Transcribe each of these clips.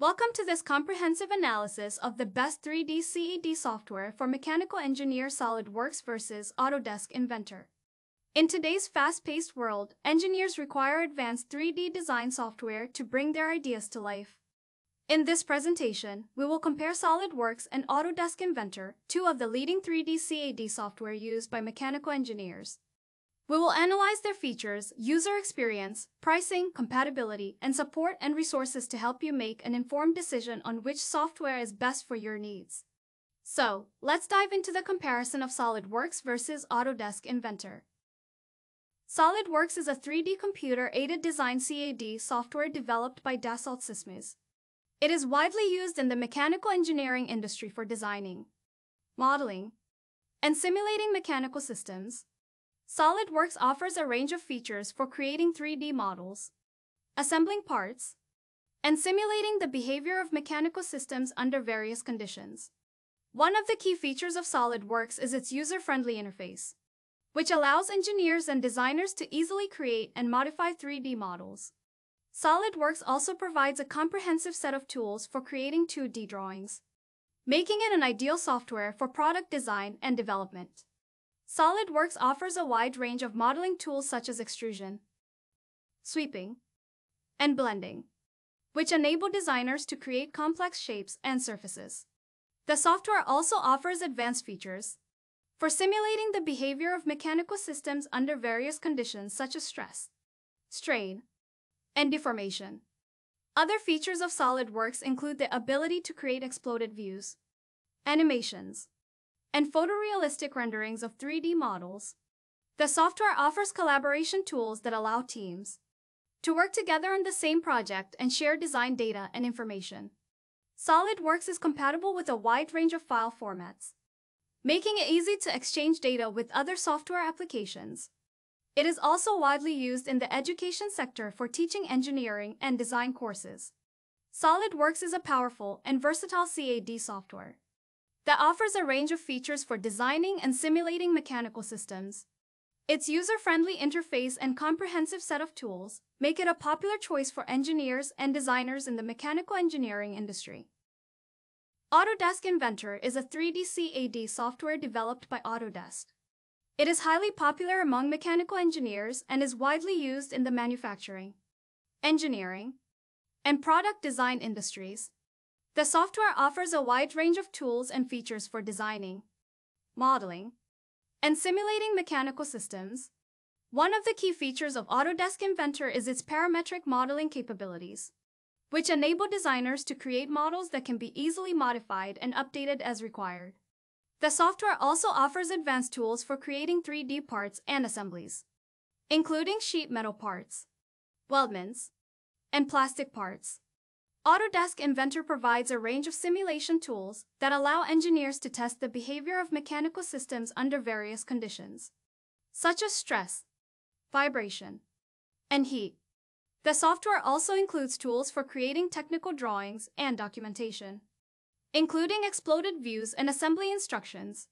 Welcome to this comprehensive analysis of the best 3D CAD software for mechanical engineer SolidWorks versus Autodesk Inventor. In today's fast-paced world, engineers require advanced 3D design software to bring their ideas to life. In this presentation, we will compare SolidWorks and Autodesk Inventor, two of the leading 3D CAD software used by mechanical engineers. We will analyze their features, user experience, pricing, compatibility, and support and resources to help you make an informed decision on which software is best for your needs. So, let's dive into the comparison of SolidWorks versus Autodesk Inventor. SolidWorks is a 3D computer-aided design CAD software developed by Dassault Systèmes. It is widely used in the mechanical engineering industry for designing, modeling, and simulating mechanical systems, SolidWorks offers a range of features for creating 3D models, assembling parts, and simulating the behavior of mechanical systems under various conditions. One of the key features of SolidWorks is its user-friendly interface, which allows engineers and designers to easily create and modify 3D models. SolidWorks also provides a comprehensive set of tools for creating 2D drawings, making it an ideal software for product design and development. SolidWorks offers a wide range of modeling tools such as extrusion, sweeping, and blending, which enable designers to create complex shapes and surfaces. The software also offers advanced features for simulating the behavior of mechanical systems under various conditions such as stress, strain, and deformation. Other features of SolidWorks include the ability to create exploded views, animations, and photorealistic renderings of 3D models. The software offers collaboration tools that allow teams to work together on the same project and share design data and information. SolidWorks is compatible with a wide range of file formats, making it easy to exchange data with other software applications. It is also widely used in the education sector for teaching engineering and design courses. SolidWorks is a powerful and versatile CAD software that offers a range of features for designing and simulating mechanical systems. Its user-friendly interface and comprehensive set of tools make it a popular choice for engineers and designers in the mechanical engineering industry. Autodesk Inventor is a 3D CAD software developed by Autodesk. It is highly popular among mechanical engineers and is widely used in the manufacturing, engineering, and product design industries. The software offers a wide range of tools and features for designing, modeling, and simulating mechanical systems. One of the key features of Autodesk Inventor is its parametric modeling capabilities, which enable designers to create models that can be easily modified and updated as required. The software also offers advanced tools for creating 3D parts and assemblies, including sheet metal parts, weldments, and plastic parts. Autodesk Inventor provides a range of simulation tools that allow engineers to test the behavior of mechanical systems under various conditions, such as stress, vibration, and heat. The software also includes tools for creating technical drawings and documentation, including exploded views and assembly instructions.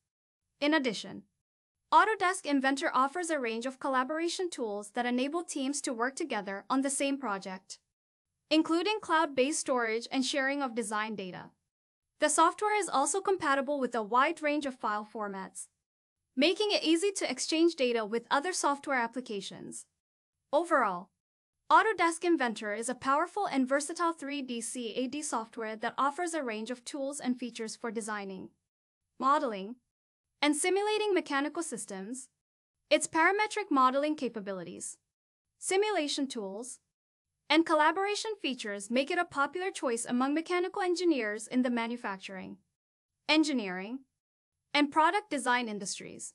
In addition, Autodesk Inventor offers a range of collaboration tools that enable teams to work together on the same project including cloud-based storage and sharing of design data. The software is also compatible with a wide range of file formats, making it easy to exchange data with other software applications. Overall, Autodesk Inventor is a powerful and versatile 3D CAD software that offers a range of tools and features for designing, modeling, and simulating mechanical systems. Its parametric modeling capabilities, simulation tools, and collaboration features make it a popular choice among mechanical engineers in the manufacturing, engineering, and product design industries.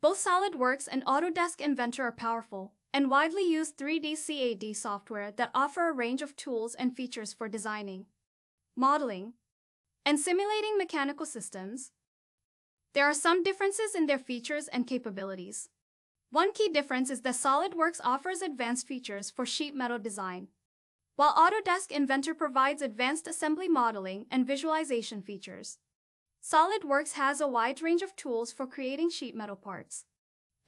Both SolidWorks and Autodesk Inventor are powerful and widely used 3D CAD software that offer a range of tools and features for designing, modeling, and simulating mechanical systems. There are some differences in their features and capabilities. One key difference is that SolidWorks offers advanced features for sheet metal design, while Autodesk Inventor provides advanced assembly modeling and visualization features. SolidWorks has a wide range of tools for creating sheet metal parts,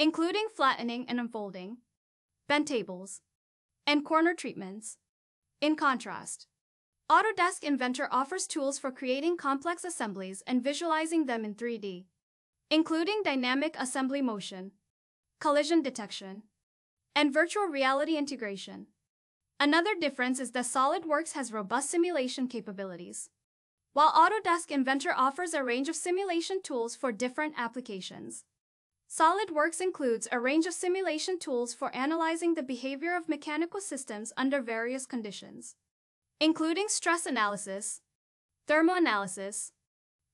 including flattening and unfolding, bend tables, and corner treatments. In contrast, Autodesk Inventor offers tools for creating complex assemblies and visualizing them in 3D, including dynamic assembly motion, collision detection, and virtual reality integration. Another difference is that SolidWorks has robust simulation capabilities, while Autodesk Inventor offers a range of simulation tools for different applications. SolidWorks includes a range of simulation tools for analyzing the behavior of mechanical systems under various conditions, including stress analysis, thermal analysis,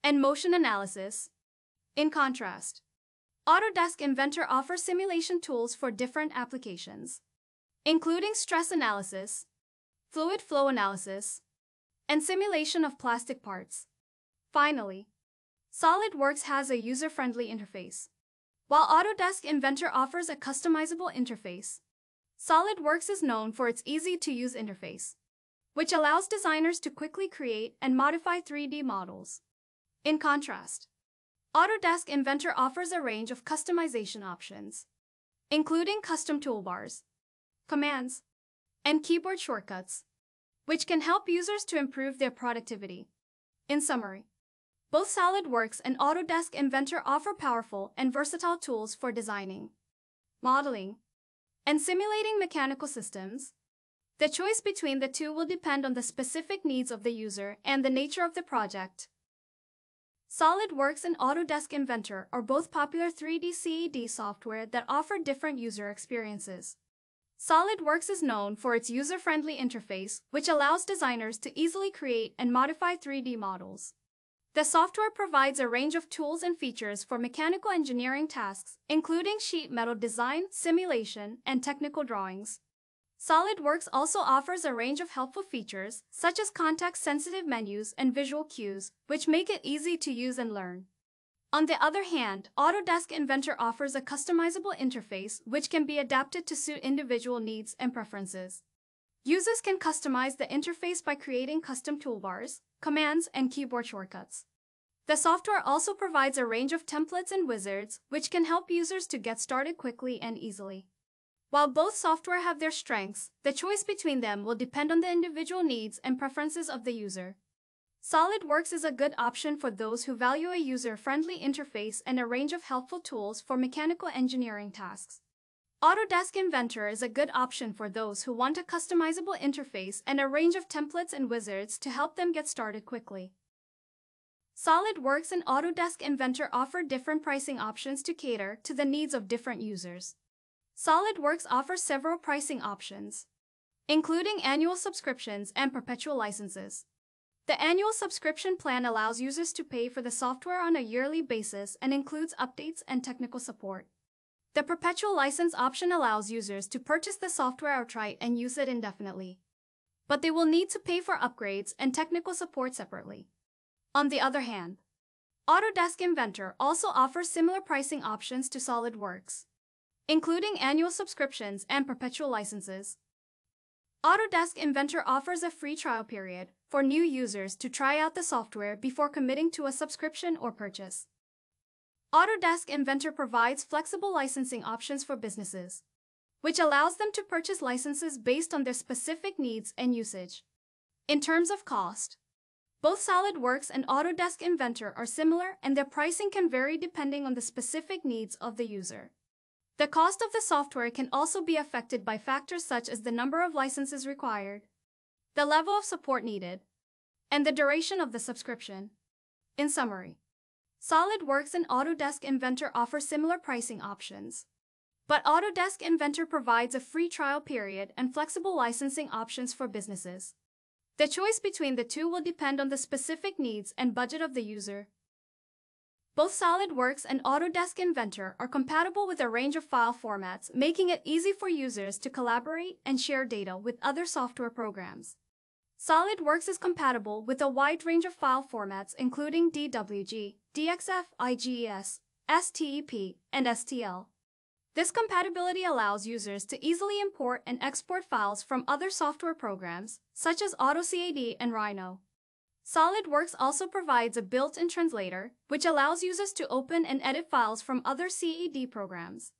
and motion analysis. In contrast, Autodesk Inventor offers simulation tools for different applications, including stress analysis, fluid flow analysis, and simulation of plastic parts. Finally, SolidWorks has a user-friendly interface while Autodesk Inventor offers a customizable interface, SolidWorks is known for its easy-to-use interface, which allows designers to quickly create and modify 3D models. In contrast, Autodesk Inventor offers a range of customization options, including custom toolbars, commands, and keyboard shortcuts, which can help users to improve their productivity. In summary, both SolidWorks and Autodesk Inventor offer powerful and versatile tools for designing, modeling, and simulating mechanical systems. The choice between the two will depend on the specific needs of the user and the nature of the project. SolidWorks and Autodesk Inventor are both popular 3D CAD software that offer different user experiences. SolidWorks is known for its user-friendly interface, which allows designers to easily create and modify 3D models. The software provides a range of tools and features for mechanical engineering tasks, including sheet metal design, simulation, and technical drawings. SolidWorks also offers a range of helpful features, such as context-sensitive menus and visual cues, which make it easy to use and learn. On the other hand, Autodesk Inventor offers a customizable interface which can be adapted to suit individual needs and preferences. Users can customize the interface by creating custom toolbars, commands, and keyboard shortcuts. The software also provides a range of templates and wizards, which can help users to get started quickly and easily. While both software have their strengths, the choice between them will depend on the individual needs and preferences of the user. SolidWorks is a good option for those who value a user-friendly interface and a range of helpful tools for mechanical engineering tasks. Autodesk Inventor is a good option for those who want a customizable interface and a range of templates and wizards to help them get started quickly. SolidWorks and Autodesk Inventor offer different pricing options to cater to the needs of different users. SolidWorks offers several pricing options, including annual subscriptions and perpetual licenses. The annual subscription plan allows users to pay for the software on a yearly basis and includes updates and technical support. The perpetual license option allows users to purchase the software outright and use it indefinitely. But they will need to pay for upgrades and technical support separately. On the other hand, Autodesk Inventor also offers similar pricing options to SolidWorks, including annual subscriptions and perpetual licenses. Autodesk Inventor offers a free trial period for new users to try out the software before committing to a subscription or purchase. Autodesk Inventor provides flexible licensing options for businesses, which allows them to purchase licenses based on their specific needs and usage. In terms of cost, both SolidWorks and Autodesk Inventor are similar and their pricing can vary depending on the specific needs of the user. The cost of the software can also be affected by factors such as the number of licenses required, the level of support needed, and the duration of the subscription. In summary, SolidWorks and Autodesk Inventor offer similar pricing options. But Autodesk Inventor provides a free trial period and flexible licensing options for businesses. The choice between the two will depend on the specific needs and budget of the user. Both SolidWorks and Autodesk Inventor are compatible with a range of file formats, making it easy for users to collaborate and share data with other software programs. SolidWorks is compatible with a wide range of file formats including DWG, DXF, IGES, STEP, and STL. This compatibility allows users to easily import and export files from other software programs, such as AutoCAD and Rhino. SolidWorks also provides a built-in translator, which allows users to open and edit files from other CAD programs.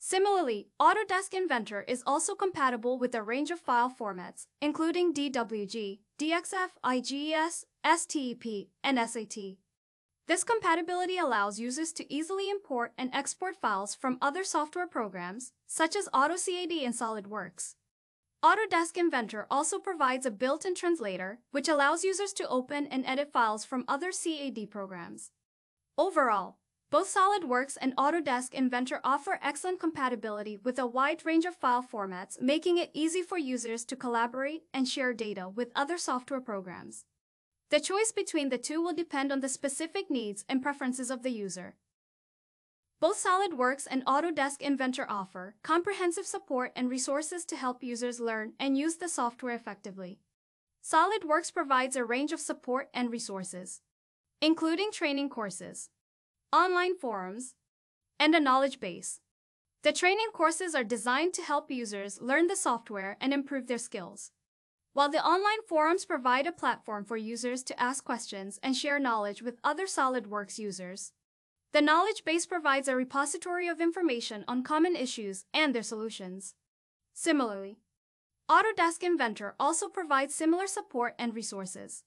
Similarly, Autodesk Inventor is also compatible with a range of file formats, including DWG, DXF, IGES, STEP, and SAT. This compatibility allows users to easily import and export files from other software programs, such as AutoCAD and SolidWorks. Autodesk Inventor also provides a built-in translator, which allows users to open and edit files from other CAD programs. Overall, both SolidWorks and Autodesk Inventor offer excellent compatibility with a wide range of file formats, making it easy for users to collaborate and share data with other software programs. The choice between the two will depend on the specific needs and preferences of the user. Both SolidWorks and Autodesk Inventor offer comprehensive support and resources to help users learn and use the software effectively. SolidWorks provides a range of support and resources, including training courses, online forums, and a knowledge base. The training courses are designed to help users learn the software and improve their skills, while the online forums provide a platform for users to ask questions and share knowledge with other SolidWorks users. The knowledge base provides a repository of information on common issues and their solutions. Similarly, Autodesk Inventor also provides similar support and resources,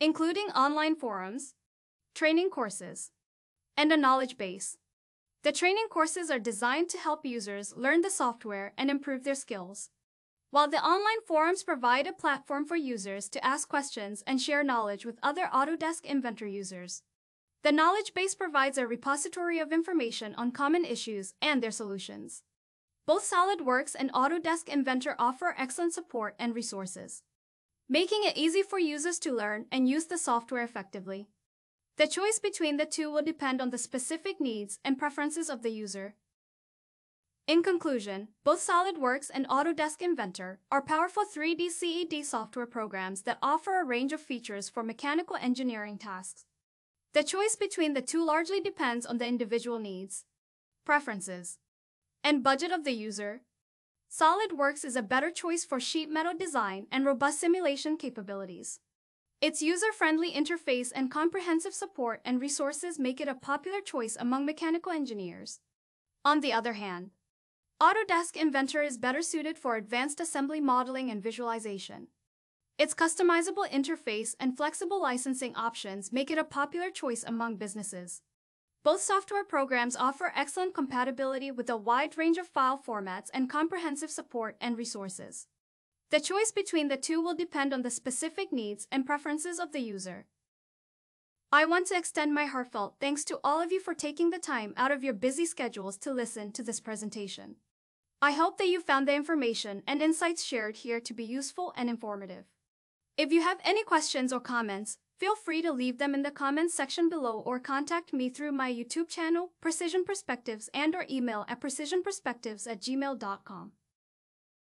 including online forums, training courses, and a knowledge base. The training courses are designed to help users learn the software and improve their skills, while the online forums provide a platform for users to ask questions and share knowledge with other Autodesk Inventor users. The knowledge base provides a repository of information on common issues and their solutions. Both SolidWorks and Autodesk Inventor offer excellent support and resources, making it easy for users to learn and use the software effectively. The choice between the two will depend on the specific needs and preferences of the user. In conclusion, both SolidWorks and Autodesk Inventor are powerful 3D CAD software programs that offer a range of features for mechanical engineering tasks. The choice between the two largely depends on the individual needs, preferences, and budget of the user. SolidWorks is a better choice for sheet metal design and robust simulation capabilities. Its user-friendly interface and comprehensive support and resources make it a popular choice among mechanical engineers. On the other hand, Autodesk Inventor is better suited for advanced assembly modeling and visualization. Its customizable interface and flexible licensing options make it a popular choice among businesses. Both software programs offer excellent compatibility with a wide range of file formats and comprehensive support and resources. The choice between the two will depend on the specific needs and preferences of the user. I want to extend my heartfelt thanks to all of you for taking the time out of your busy schedules to listen to this presentation. I hope that you found the information and insights shared here to be useful and informative. If you have any questions or comments, feel free to leave them in the comments section below or contact me through my YouTube channel, Precision Perspectives, and or email at precisionperspectives at gmail.com.